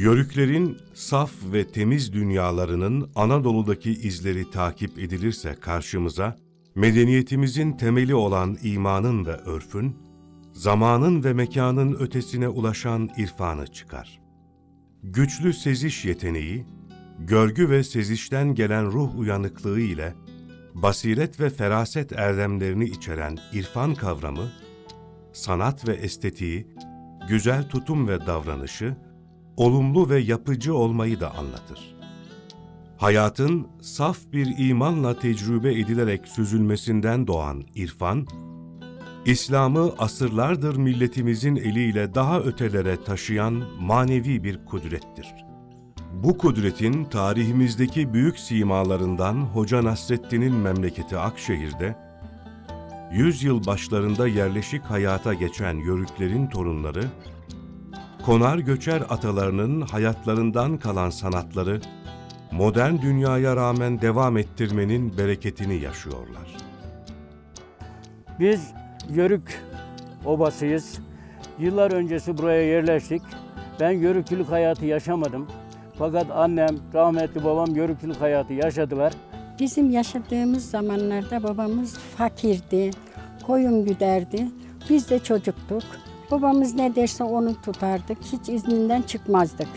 Yörüklerin saf ve temiz dünyalarının Anadolu'daki izleri takip edilirse karşımıza, medeniyetimizin temeli olan imanın ve örfün, zamanın ve mekanın ötesine ulaşan irfanı çıkar. Güçlü seziş yeteneği, görgü ve sezişten gelen ruh uyanıklığı ile basiret ve feraset erdemlerini içeren irfan kavramı, sanat ve estetiği, güzel tutum ve davranışı, olumlu ve yapıcı olmayı da anlatır. Hayatın saf bir imanla tecrübe edilerek süzülmesinden doğan irfan, İslam'ı asırlardır milletimizin eliyle daha ötelere taşıyan manevi bir kudrettir. Bu kudretin tarihimizdeki büyük simalarından Hoca Nasreddin'in memleketi Akşehir'de, yüzyıl başlarında yerleşik hayata geçen yörüklerin torunları, konar göçer atalarının hayatlarından kalan sanatları, modern dünyaya rağmen devam ettirmenin bereketini yaşıyorlar. Biz Yörük obasıyız. Yıllar öncesi buraya yerleştik. Ben yörükçülük hayatı yaşamadım. Fakat annem, rahmetli babam yörükçülük hayatı yaşadılar. Bizim yaşadığımız zamanlarda babamız fakirdi, koyun güderdi. Biz de çocuktuk. Babamız ne derse onu tutardık. Hiç izninden çıkmazdık.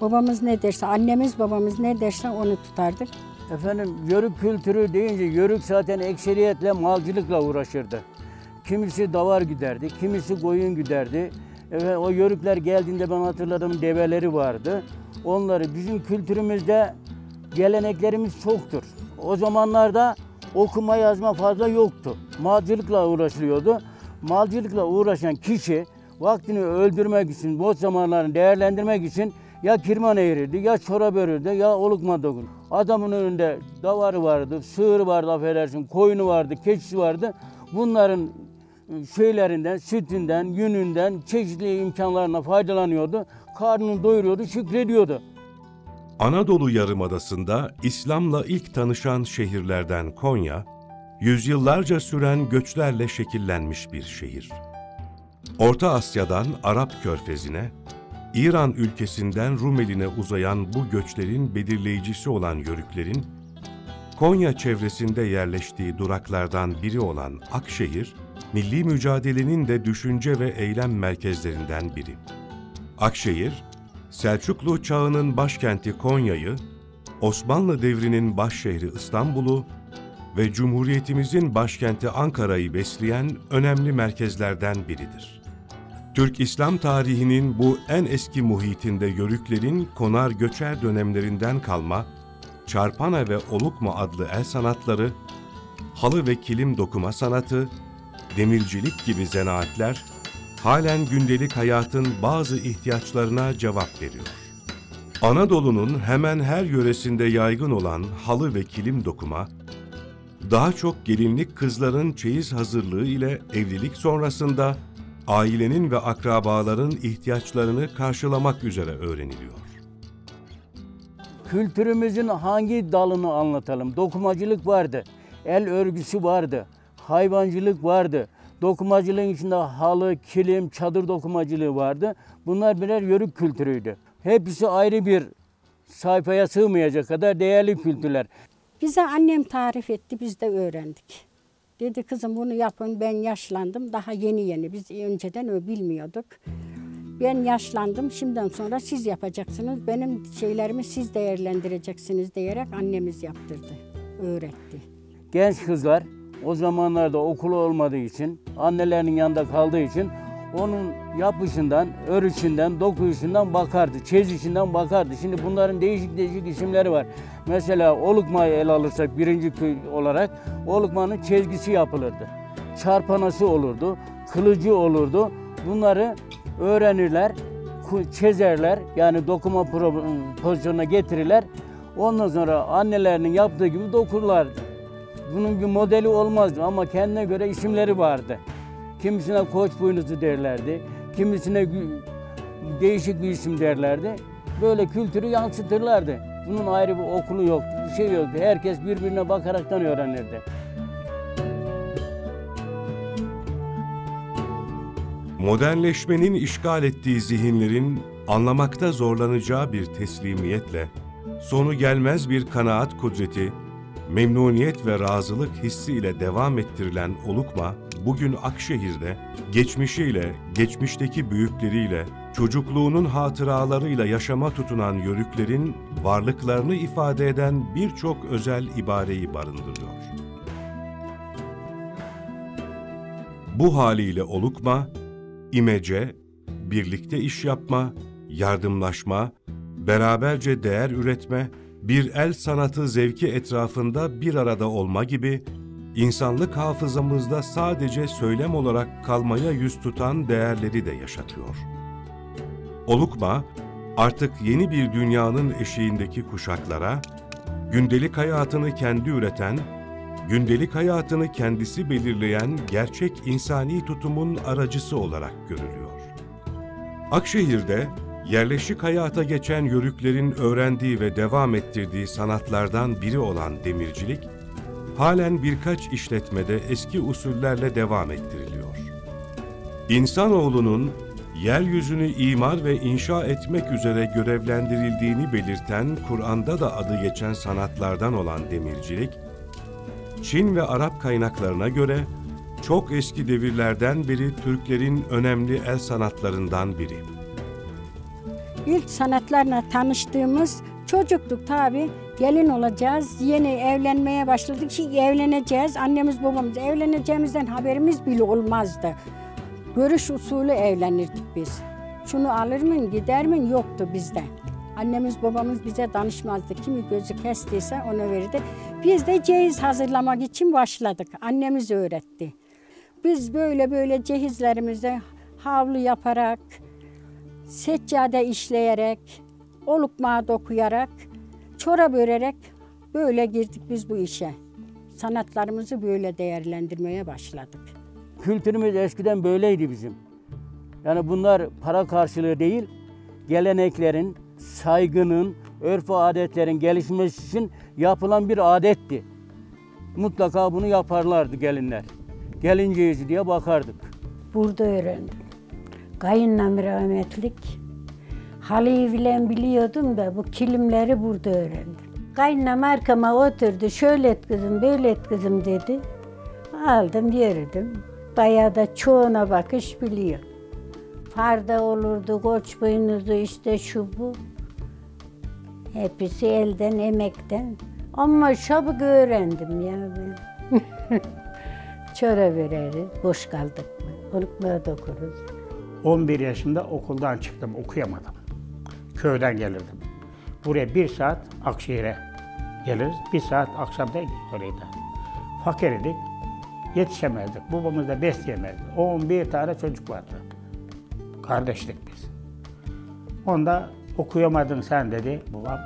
Babamız ne derse, annemiz babamız ne derse onu tutardık. Efendim yörük kültürü deyince yörük zaten ekseriyetle malcılıkla uğraşırdı. Kimisi davar güderdi, kimisi koyun güderdi. Evet, o yörükler geldiğinde ben hatırladım develeri vardı. Onları bizim kültürümüzde geleneklerimiz çoktur. O zamanlarda okuma yazma fazla yoktu. Malcılıkla uğraşılıyordu. Malcılıkla uğraşan kişi vaktini öldürmek için, boş zamanlarını değerlendirmek için ya kirman eğrirdi, ya çorap örürdü, ya olukma dokun. Adamın önünde davarı vardı, sığırı vardı affedersin, koyunu vardı, keçisi vardı. Bunların şeylerinden, sütünden, yününden, çeşitli imkanlarına faydalanıyordu. Karnını doyuruyordu, şükrediyordu. Anadolu Yarımadası'nda İslam'la ilk tanışan şehirlerden Konya, yüzyıllarca süren göçlerle şekillenmiş bir şehir. Orta Asya'dan Arap Körfezi'ne, İran ülkesinden Rumeli'ne uzayan bu göçlerin belirleyicisi olan Yörüklerin, Konya çevresinde yerleştiği duraklardan biri olan Akşehir, milli mücadelenin de düşünce ve eylem merkezlerinden biri. Akşehir, Selçuklu çağının başkenti Konya'yı, Osmanlı devrinin başşehri İstanbul'u ve Cumhuriyetimizin başkenti Ankara'yı besleyen önemli merkezlerden biridir. Türk İslam tarihinin bu en eski muhitinde yörüklerin konar göçer dönemlerinden kalma, çarpana ve olukma adlı el sanatları, halı ve kilim dokuma sanatı, demircilik gibi zanaatler, halen gündelik hayatın bazı ihtiyaçlarına cevap veriyor. Anadolu'nun hemen her yöresinde yaygın olan halı ve kilim dokuma, daha çok gelinlik kızların çeyiz hazırlığı ile evlilik sonrasında ailenin ve akrabaların ihtiyaçlarını karşılamak üzere öğreniliyor. Kültürümüzün hangi dalını anlatalım? Dokumacılık vardı, el örgüsü vardı, hayvancılık vardı. Dokumacılığın içinde halı, kilim, çadır dokumacılığı vardı. Bunlar birer yörük kültürüydü. Hepsi ayrı bir sayfaya sığmayacak kadar değerli kültürler. Bize annem tarif etti, biz de öğrendik. Dedi kızım bunu yapın, ben yaşlandım. Daha yeni yeni, biz önceden öyle bilmiyorduk. Ben yaşlandım, şimdiden sonra siz yapacaksınız. Benim şeylerimi siz değerlendireceksiniz diyerek annemiz yaptırdı, öğretti. Genç kızlar o zamanlarda okulu olmadığı için, annelerinin yanında kaldığı için onun yapışından, örüşünden, dokuyuşundan bakardı, çizişinden bakardı. Şimdi bunların değişik değişik isimleri var. Mesela Olukma'yı ele alırsak birinci olarak Olukma'nın çizgisi yapılırdı. Çarpanası olurdu, kılıcı olurdu. Bunları öğrenirler, çizerler yani dokuma pozisyonuna getirirler. Ondan sonra annelerinin yaptığı gibi dokurlardı. Bunun bir modeli olmazdı ama kendine göre isimleri vardı. Kimisine koç boynuzu derlerdi, kimisine değişik bir isim derlerdi. Böyle kültürü yansıtırlardı. Bunun ayrı bir okulu yoktu, bir şey yoktu. Herkes birbirine bakaraktan öğrenirdi. Modernleşmenin işgal ettiği zihinlerin anlamakta zorlanacağı bir teslimiyetle, sonu gelmez bir kanaat kudreti, memnuniyet ve razılık hissi ile devam ettirilen Olukma, bugün Akşehir'de geçmişiyle, geçmişteki büyükleriyle, çocukluğunun hatıralarıyla yaşama tutunan yörüklerin varlıklarını ifade eden birçok özel ibareyi barındırıyor. Bu haliyle Olukma, imece, birlikte iş yapma, yardımlaşma, beraberce değer üretme, bir el sanatı zevki etrafında bir arada olma gibi insanlık hafızamızda sadece söylem olarak kalmaya yüz tutan değerleri de yaşatıyor. Olukma, artık yeni bir dünyanın eşiğindeki kuşaklara, gündelik hayatını kendi üreten, gündelik hayatını kendisi belirleyen gerçek insani tutumun aracısı olarak görülüyor. Akşehir'de yerleşik hayata geçen yörüklerin öğrendiği ve devam ettirdiği sanatlardan biri olan demircilik, halen birkaç işletmede eski usullerle devam ettiriliyor. İnsanoğlunun yeryüzünü imar ve inşa etmek üzere görevlendirildiğini belirten Kur'an'da da adı geçen sanatlardan olan demircilik, Çin ve Arap kaynaklarına göre çok eski devirlerden beri Türklerin önemli el sanatlarından biri. İlk sanatlarla tanıştığımız çocukluk tabi. Gelin olacağız, yeni evlenmeye başladık. Şimdi evleneceğiz, annemiz babamız evleneceğimizden haberimiz bile olmazdı. Görüş usulü evlenirdik biz. Şunu alır mı, gider mi yoktu bizde. Annemiz babamız bize danışmazdı. Kimi gözü kestiyse onu verirdi. Biz de cehiz hazırlamak için başladık. Annemiz öğretti. Biz böyle böyle cehizlerimizi havlu yaparak, seccade işleyerek, olukmağı dokuyarak, çorap örerek böyle girdik biz bu işe. Sanatlarımızı böyle değerlendirmeye başladık. Kültürümüz eskiden böyleydi bizim. Yani bunlar para karşılığı değil, geleneklerin, saygının, örf adetlerin gelişmesi için yapılan bir adetti. Mutlaka bunu yaparlardı gelinler. Gelinceyiz diye bakardık. Burada öğrendim. Kayınlam rahmetlik. Halıyı bilen biliyordum da bu kilimleri burada öğrendim. Kayınlam arkama oturdu. Şöyle et kızım, böyle et kızım dedi. Aldım, yürüdüm. Bayağı da çoğuna bakış biliyor. Farda olurdu, koç boynuzlu işte şu bu. Hepsi elden, emekten. Ama çabuk öğrendim ya ben. Çöre veririz, boş kaldık mı? Unutmaya dokuruz. 11 yaşında okuldan çıktım, okuyamadım. Köyden gelirdim. Buraya bir saat Akşehir'e geliriz, bir saat akşamda oraya da. Fakir idik, yetişemezdik. Babamız da besleyemezdi. 11 tane çocuk vardı. Kardeşlik biz. Onda okuyamadın sen dedi babam.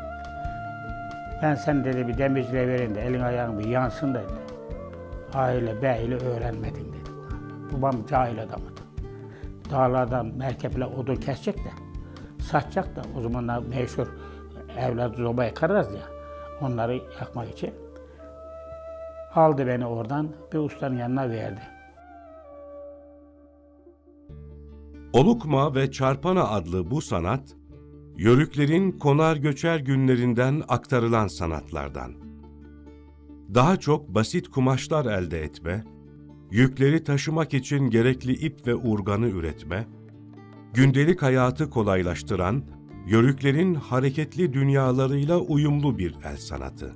Ben sen dedi bir demirciliğe vereyim de elin ayağın bir yansın dedi. Aile beyle öğrenmedin dedi. Babam cahil adamıydı. Dağlardan merkeple odun kesecek de, satacak da o zamanlar meşhur evlat zoba yakarız ya, onları yakmak için. Aldı beni oradan, bir ustanın yanına verdi. Olukma ve Çarpana adlı bu sanat, Yörüklerin konar göçer günlerinden aktarılan sanatlardan. Daha çok basit kumaşlar elde etme, yükleri taşımak için gerekli ip ve urganı üretme, gündelik hayatı kolaylaştıran, yörüklerin hareketli dünyalarıyla uyumlu bir el sanatı.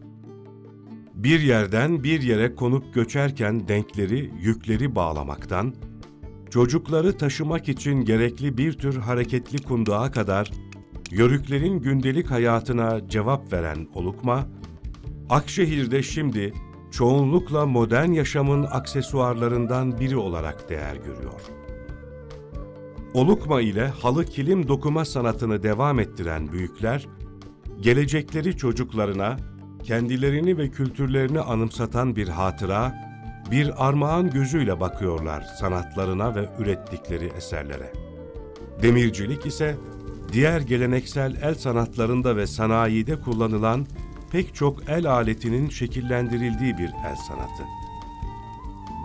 Bir yerden bir yere konup göçerken denkleri, yükleri bağlamaktan, çocukları taşımak için gerekli bir tür hareketli kundağa kadar Yörüklerin gündelik hayatına cevap veren Olukma, Akşehir'de şimdi çoğunlukla modern yaşamın aksesuarlarından biri olarak değer görüyor. Olukma ile halı kilim dokuma sanatını devam ettiren büyükler, gelecekleri çocuklarına kendilerini ve kültürlerini anımsatan bir hatıra, bir armağan gözüyle bakıyorlar sanatlarına ve ürettikleri eserlere. Demircilik ise diğer geleneksel el sanatlarında ve sanayide kullanılan pek çok el aletinin şekillendirildiği bir el sanatı.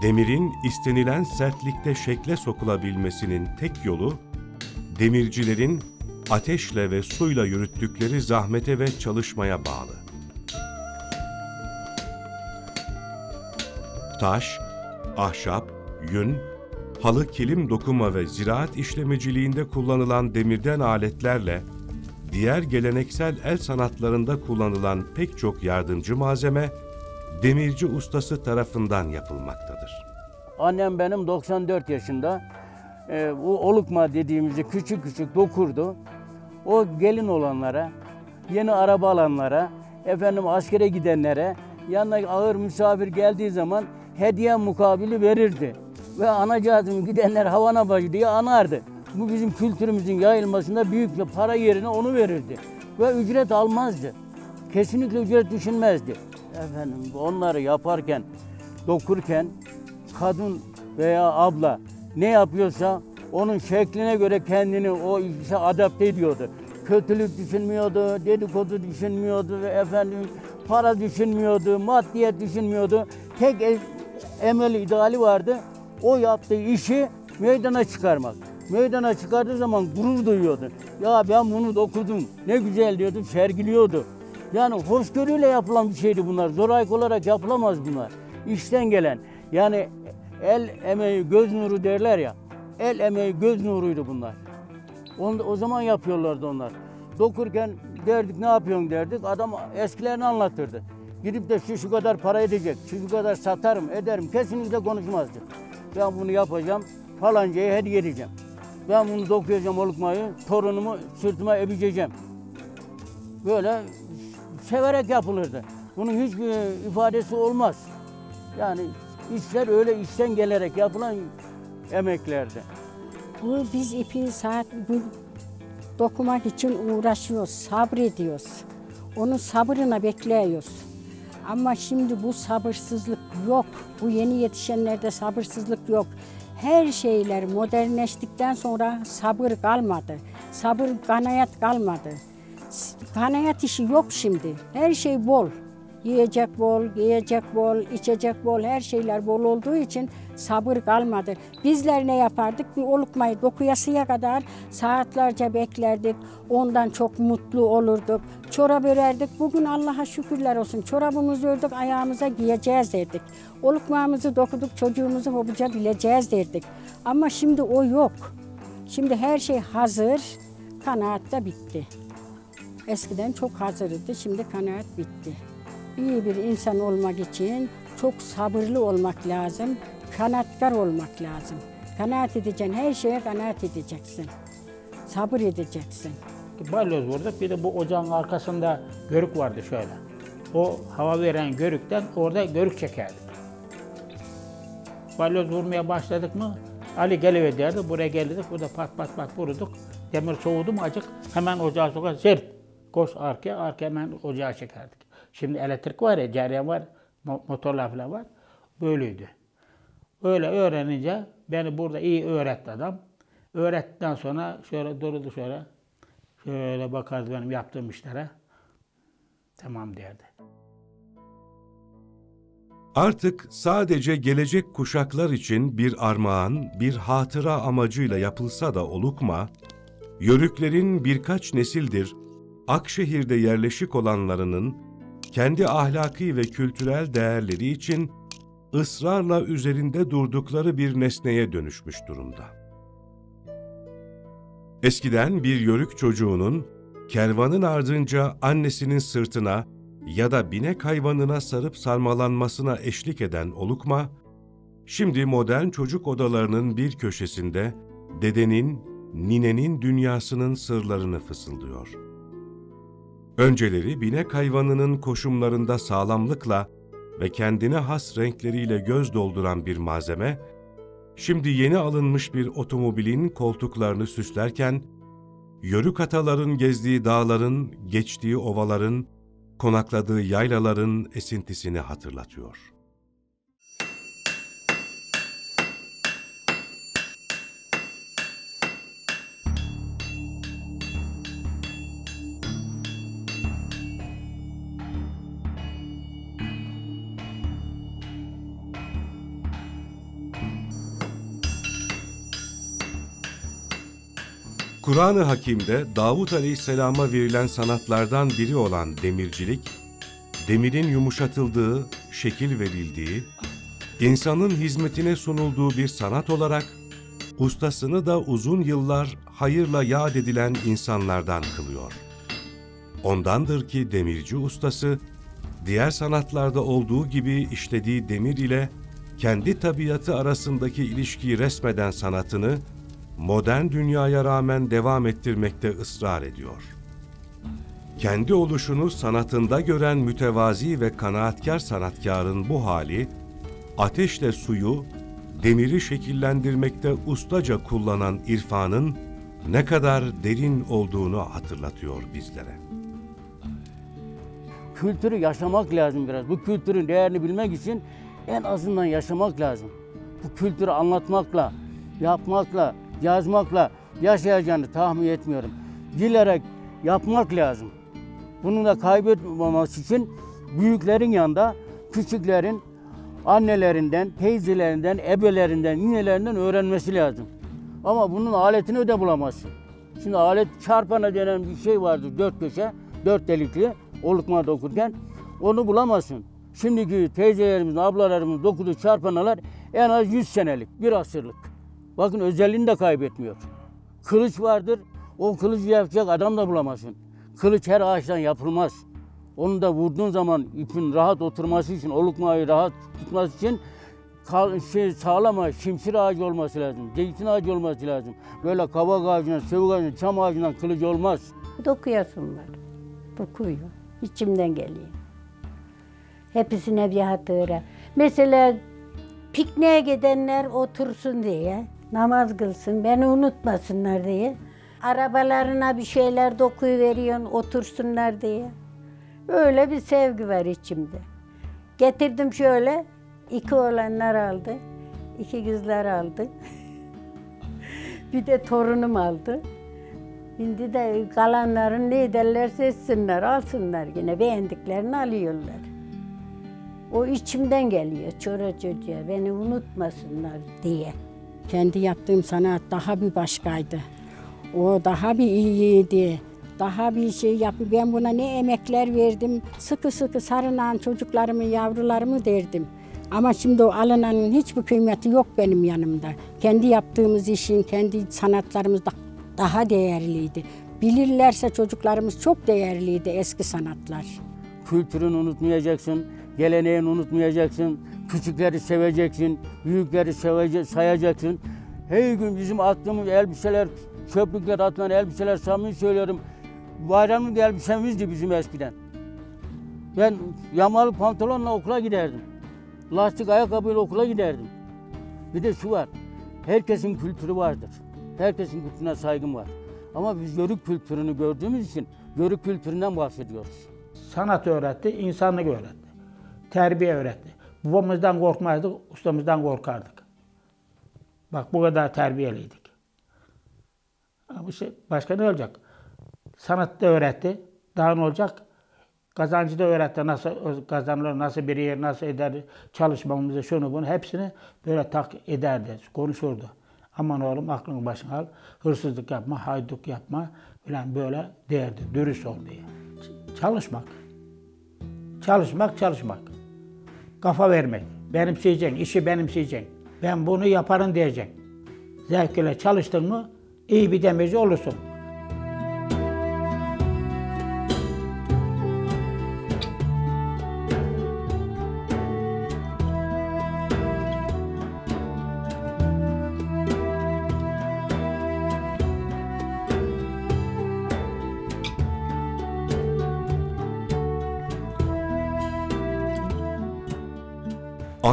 Demirin istenilen sertlikte şekle sokulabilmesinin tek yolu, demircilerin ateşle ve suyla yürüttükleri zahmete ve çalışmaya bağlı. Taş, ahşap, yün, halı kilim dokuma ve ziraat işlemeciliğinde kullanılan demirden aletlerle diğer geleneksel el sanatlarında kullanılan pek çok yardımcı malzeme demirci ustası tarafından yapılmaktadır. Annem benim 94 yaşında. Ee, bu olukma dediğimizi küçük küçük dokurdu. O gelin olanlara, yeni araba alanlara, efendim askere gidenlere, yanına ağır misafir geldiği zaman hediye mukabili verirdi. Ve anacığım gidenler havana bacı diye anardı. Bu bizim kültürümüzün yayılmasında büyük bir para yerine onu verirdi. Ve ücret almazdı. Kesinlikle ücret düşünmezdi. Efendim onları yaparken, dokurken kadın veya abla ne yapıyorsa onun şekline göre kendini o işe adapte ediyordu. Kötülük düşünmüyordu, dedikodu düşünmüyordu efendim para düşünmüyordu, maddiyet düşünmüyordu. Tek e- emeli ideali vardı. O yaptığı işi meydana çıkarmak. Meydana çıkardığı zaman gurur duyuyordu. Ya ben bunu dokudum, ne güzel diyordu, sergiliyordu. Yani hoşgörüyle yapılan bir şeydi bunlar. Zorayk olarak yapılamaz bunlar. İşten gelen. Yani el emeği göz nuru derler ya. El emeği göz nuruydu bunlar. Onu, o zaman yapıyorlardı onlar. Dokurken derdik ne yapıyorsun derdik. Adam eskilerini anlatırdı. Gidip de şu şu kadar para edecek, şu şu kadar satarım, ederim. Kesinlikle konuşmazdı. Ben bunu yapacağım, falancaya hediye edeceğim. Ben bunu dokuyacağım olukmayı, torunumu sırtıma ebiceceğim. Böyle severek yapılırdı. Bunun hiçbir ifadesi olmaz. Yani işler öyle işten gelerek yapılan emeklerdi. Bu biz ipi saat bu dokumak için uğraşıyoruz, sabrediyoruz. Onun sabrına bekliyoruz. Ama şimdi bu sabırsızlık yok. Bu yeni yetişenlerde sabırsızlık yok. Her şeyler modernleştikten sonra sabır kalmadı. Sabır kanayat kalmadı. Kanayat işi yok şimdi. Her şey bol. Yiyecek bol, giyecek bol, içecek bol, her şeyler bol olduğu için sabır kalmadı. Bizler ne yapardık? Bir olukmayı dokuyasıya kadar saatlerce beklerdik. Ondan çok mutlu olurduk. Çorap örerdik. Bugün Allah'a şükürler olsun. Çorabımızı ördük, ayağımıza giyeceğiz derdik. Olukmamızı dokuduk, çocuğumuzu hobuca bileceğiz derdik. Ama şimdi o yok. Şimdi her şey hazır, kanaat da bitti. Eskiden çok hazırdı, şimdi kanaat bitti. İyi bir insan olmak için çok sabırlı olmak lazım, kanaatkar olmak lazım. Kanaat edeceksin, her şeye kanaat edeceksin. Sabır edeceksin. Balyoz vurduk. Bir de bu ocağın arkasında görük vardı şöyle. O hava veren görükten orada görük çekerdik. Balyoz vurmaya başladık mı Ali geliver derdi. Buraya geldik. Burada pat pat pat vurduk. Demir soğudu mu acık hemen ocağa sokar. Zırt. Koş arkaya, arkaya hemen ocağa çekerdik. Şimdi elektrik var ya, cereyan var, mo- motorlar falan var. Böyleydi. Öyle öğrenince beni burada iyi öğretti adam. Öğrettikten sonra şöyle durdu şöyle. Şöyle bakardı benim yaptığım işlere. Tamam derdi. Artık sadece gelecek kuşaklar için bir armağan, bir hatıra amacıyla yapılsa da olukma, Yörüklerin birkaç nesildir Akşehir'de yerleşik olanlarının kendi ahlaki ve kültürel değerleri için ısrarla üzerinde durdukları bir nesneye dönüşmüş durumda. Eskiden bir yörük çocuğunun kervanın ardınca annesinin sırtına ya da binek hayvanına sarıp sarmalanmasına eşlik eden olukma, şimdi modern çocuk odalarının bir köşesinde dedenin, ninenin dünyasının sırlarını fısıldıyor. Önceleri binek hayvanının koşumlarında sağlamlıkla ve kendine has renkleriyle göz dolduran bir malzeme, şimdi yeni alınmış bir otomobilin koltuklarını süslerken, yörük ataların gezdiği dağların, geçtiği ovaların, konakladığı yaylaların esintisini hatırlatıyor. Kur'an-ı Hakim'de Davut Aleyhisselam'a verilen sanatlardan biri olan demircilik, demirin yumuşatıldığı, şekil verildiği, insanın hizmetine sunulduğu bir sanat olarak, ustasını da uzun yıllar hayırla yad edilen insanlardan kılıyor. Ondandır ki demirci ustası, diğer sanatlarda olduğu gibi işlediği demir ile kendi tabiatı arasındaki ilişkiyi resmeden sanatını modern dünyaya rağmen devam ettirmekte ısrar ediyor. Kendi oluşunu sanatında gören mütevazi ve kanaatkar sanatkarın bu hali, ateşle suyu, demiri şekillendirmekte ustaca kullanan irfanın ne kadar derin olduğunu hatırlatıyor bizlere. Kültürü yaşamak lazım biraz. Bu kültürün değerini bilmek için en azından yaşamak lazım. Bu kültürü anlatmakla, yapmakla, yazmakla yaşayacağını tahmin etmiyorum. Bilerek yapmak lazım. Bunu da kaybetmemek için büyüklerin yanında küçüklerin annelerinden, teyzelerinden, ebelerinden, ninelerinden öğrenmesi lazım. Ama bunun aletini de bulamazsın. Şimdi alet çarpana denen bir şey vardır dört köşe, dört delikli olukma dokurken onu bulamazsın. Şimdiki teyzelerimiz, ablalarımız dokuduğu çarpanalar en az 100 senelik, bir asırlık. Bakın özelliğini de kaybetmiyor. Kılıç vardır, o kılıcı yapacak adam da bulamazsın. Kılıç her ağaçtan yapılmaz. Onu da vurduğun zaman ipin rahat oturması için, olukmayı rahat tutması için şey, sağlama şimşir ağacı olması lazım. Zeytin ağacı olması lazım. Böyle kavak ağacından, sevuk ağacından, çam ağacından kılıç olmaz. Dokuyasım var. Dokuyor. İçimden geliyor. Hepsine bir hatıra. Mesela pikniğe gidenler otursun diye, namaz kılsın, beni unutmasınlar diye. Arabalarına bir şeyler dokuyuveriyorsun, otursunlar diye. Öyle bir sevgi var içimde. Getirdim şöyle, iki oğlanlar aldı, iki kızlar aldı. bir de torunum aldı. Şimdi de kalanların ne ederlerse etsinler, alsınlar yine. Beğendiklerini alıyorlar. O içimden geliyor çora çocuğa, beni unutmasınlar diye. Kendi yaptığım sanat daha bir başkaydı. O daha bir iyiydi. Daha bir şey yapıp ben buna ne emekler verdim. Sıkı sıkı sarınan çocuklarımı, yavrularımı derdim. Ama şimdi o alınanın hiçbir kıymeti yok benim yanımda. Kendi yaptığımız işin, kendi sanatlarımız da daha değerliydi. Bilirlerse çocuklarımız çok değerliydi eski sanatlar. Kültürünü unutmayacaksın, geleneğini unutmayacaksın, küçükleri seveceksin, büyükleri sevece- sayacaksın. Her gün bizim attığımız elbiseler, çöplükler atılan elbiseler samimi söylüyorum. Bayramlık elbisemizdi bizim eskiden. Ben yamalı pantolonla okula giderdim. Lastik ayakkabıyla okula giderdim. Bir de şu var, herkesin kültürü vardır. Herkesin kültürüne saygım var. Ama biz yörük kültürünü gördüğümüz için yörük kültüründen bahsediyoruz. Sanat öğretti, insanlık öğretti. Terbiye öğretti. Babamızdan korkmazdık, ustamızdan korkardık. Bak bu kadar terbiyeliydik. Ama işte başka ne olacak? Sanat da öğretti. Daha ne olacak? Kazancı da öğretti. Nasıl kazanılır, nasıl bir yer, nasıl eder, çalışmamızı, şunu bunu hepsini böyle tak ederdi, konuşurdu. Aman oğlum aklını başına al, hırsızlık yapma, hayduk yapma falan böyle derdi, dürüst ol diye. Çalışmak. Çalışmak, çalışmak. Kafa vermek. Benimseyeceksin, işi benimseyeceksin. Ben bunu yaparım diyeceksin. Zevkle çalıştın mı iyi bir demirci olursun.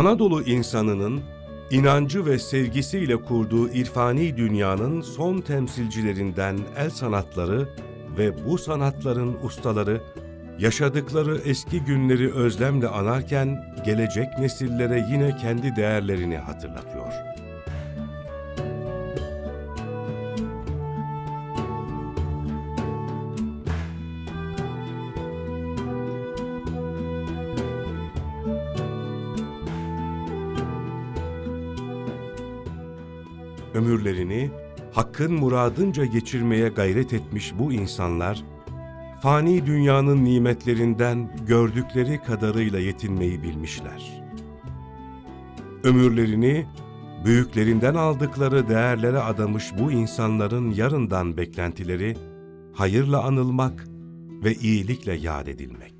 Anadolu insanının inancı ve sevgisiyle kurduğu irfani dünyanın son temsilcilerinden el sanatları ve bu sanatların ustaları yaşadıkları eski günleri özlemle anarken gelecek nesillere yine kendi değerlerini hatırlatıyor. Hakkın muradınca geçirmeye gayret etmiş bu insanlar, fani dünyanın nimetlerinden gördükleri kadarıyla yetinmeyi bilmişler. Ömürlerini büyüklerinden aldıkları değerlere adamış bu insanların yarından beklentileri hayırla anılmak ve iyilikle yad edilmek.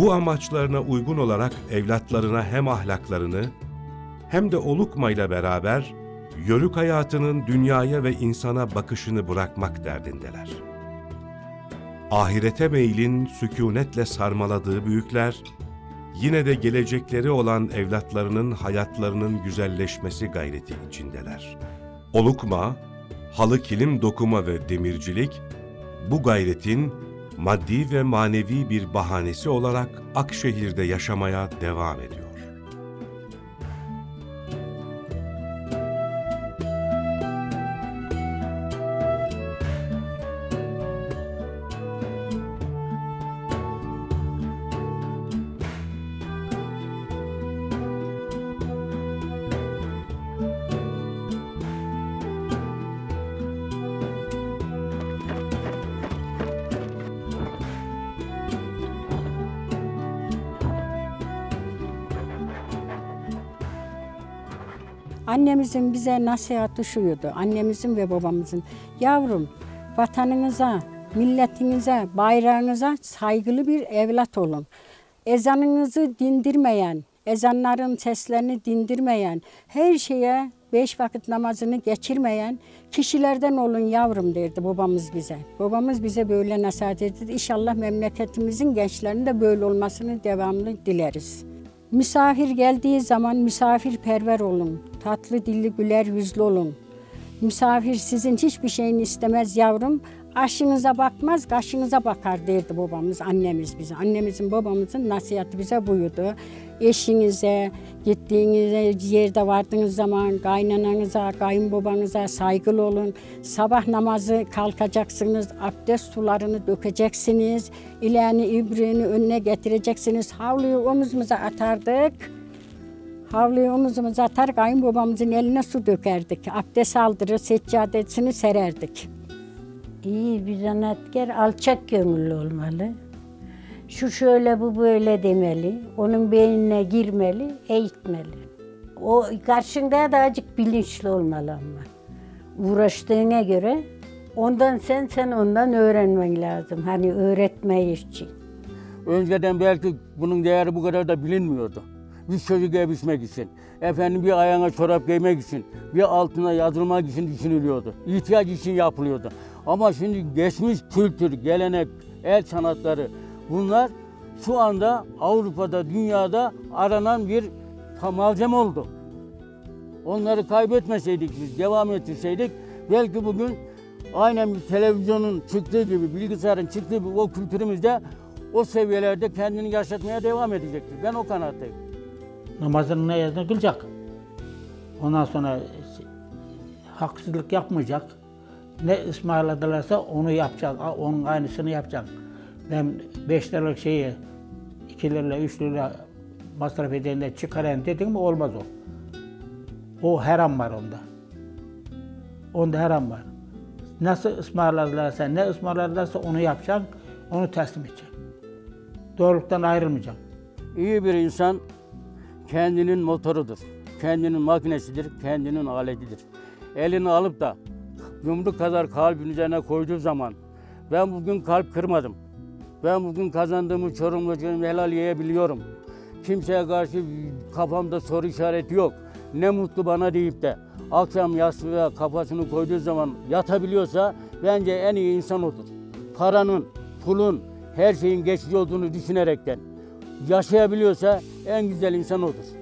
Bu amaçlarına uygun olarak evlatlarına hem ahlaklarını hem de olukmayla beraber yörük hayatının dünyaya ve insana bakışını bırakmak derdindeler. Ahirete meylin sükunetle sarmaladığı büyükler, yine de gelecekleri olan evlatlarının hayatlarının güzelleşmesi gayreti içindeler. Olukma, halı kilim dokuma ve demircilik, bu gayretin maddi ve manevi bir bahanesi olarak Akşehir'de yaşamaya devam ediyor. Annemizin bize nasihatı şuydu. Annemizin ve babamızın. Yavrum vatanınıza, milletinize, bayrağınıza saygılı bir evlat olun. Ezanınızı dindirmeyen, ezanların seslerini dindirmeyen, her şeye beş vakit namazını geçirmeyen kişilerden olun yavrum derdi babamız bize. Babamız bize böyle nasihat etti. İnşallah memleketimizin gençlerinin de böyle olmasını devamlı dileriz. Misafir geldiği zaman misafirperver olun. Tatlı dilli güler yüzlü olun. Misafir sizin hiçbir şeyini istemez yavrum. Aşınıza bakmaz, kaşınıza bakar derdi babamız, annemiz bize. Annemizin, babamızın nasihatı bize buydu. Eşinize, gittiğiniz yerde vardığınız zaman kaynananıza, kayınbabanıza saygılı olun. Sabah namazı kalkacaksınız, abdest sularını dökeceksiniz. İleğini, ibriğini önüne getireceksiniz. Havluyu omuzumuza atardık. Havluyu omuzumuza atar, kayınbabamızın eline su dökerdik. Abdest aldırır, seccadesini sererdik. İyi bir zanaatkar alçak gönüllü olmalı. Şu şöyle bu böyle demeli. Onun beynine girmeli, eğitmeli. O karşında da azıcık bilinçli olmalı ama. Uğraştığına göre ondan sen sen ondan öğrenmen lazım. Hani öğretme için. Önceden belki bunun değeri bu kadar da bilinmiyordu. Bir çocuk evişmek için, efendim bir ayağına çorap giymek için, bir altına yazılmak için düşünülüyordu. İhtiyaç için yapılıyordu. Ama şimdi geçmiş kültür, gelenek, el sanatları bunlar şu anda Avrupa'da, dünyada aranan bir malzeme oldu. Onları kaybetmeseydik biz, devam ettirseydik belki bugün aynen bir televizyonun çıktığı gibi, bilgisayarın çıktığı gibi o kültürümüzde o seviyelerde kendini yaşatmaya devam edecektir. Ben o kanaatteyim. Namazını ne yazını kılacak. Ondan sonra haksızlık yapmayacak. Ne ısmarladılarsa onu yapacak, onun aynısını yapacak. Ben 5 liralık şeyi 2 lira, 3 lira masraf edende çıkarayım dedim mi olmaz o. O her an var onda. Onda her an var. Nasıl ısmarladılarsa, ne ısmarladılarsa onu yapacaksın, onu teslim edeceksin. Doğruluktan ayrılmayacaksın. İyi bir insan kendinin motorudur. Kendinin makinesidir, kendinin aletidir. Elini alıp da yumruk kadar kalbin üzerine koyduğu zaman ben bugün kalp kırmadım. Ben bugün kazandığımı Çorumlucuğum helal yiyebiliyorum. Kimseye karşı kafamda soru işareti yok. Ne mutlu bana deyip de akşam yastığa kafasını koyduğu zaman yatabiliyorsa bence en iyi insan odur. Paranın, pulun, her şeyin geçici olduğunu düşünerekten yaşayabiliyorsa en güzel insan odur.